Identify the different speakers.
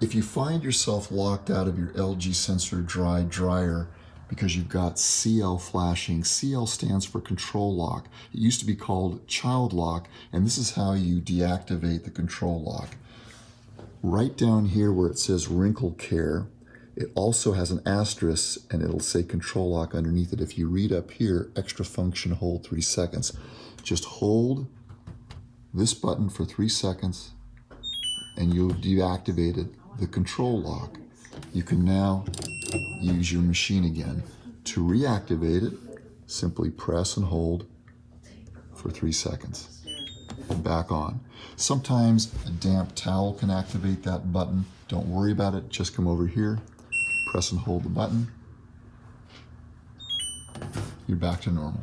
Speaker 1: If you find yourself locked out of your LG Sensor Dry dryer because you've got CL flashing, CL stands for control lock. It used to be called child lock, and this is how you deactivate the control lock. Right down here where it says wrinkle care, it also has an asterisk and it'll say control lock underneath it. If you read up here, extra function hold three seconds. Just hold this button for three seconds and you've deactivated the control lock. You can now use your machine again. To reactivate it, simply press and hold for three seconds back on. Sometimes a damp towel can activate that button. Don't worry about it, just come over here, press and hold the button. You're back to normal.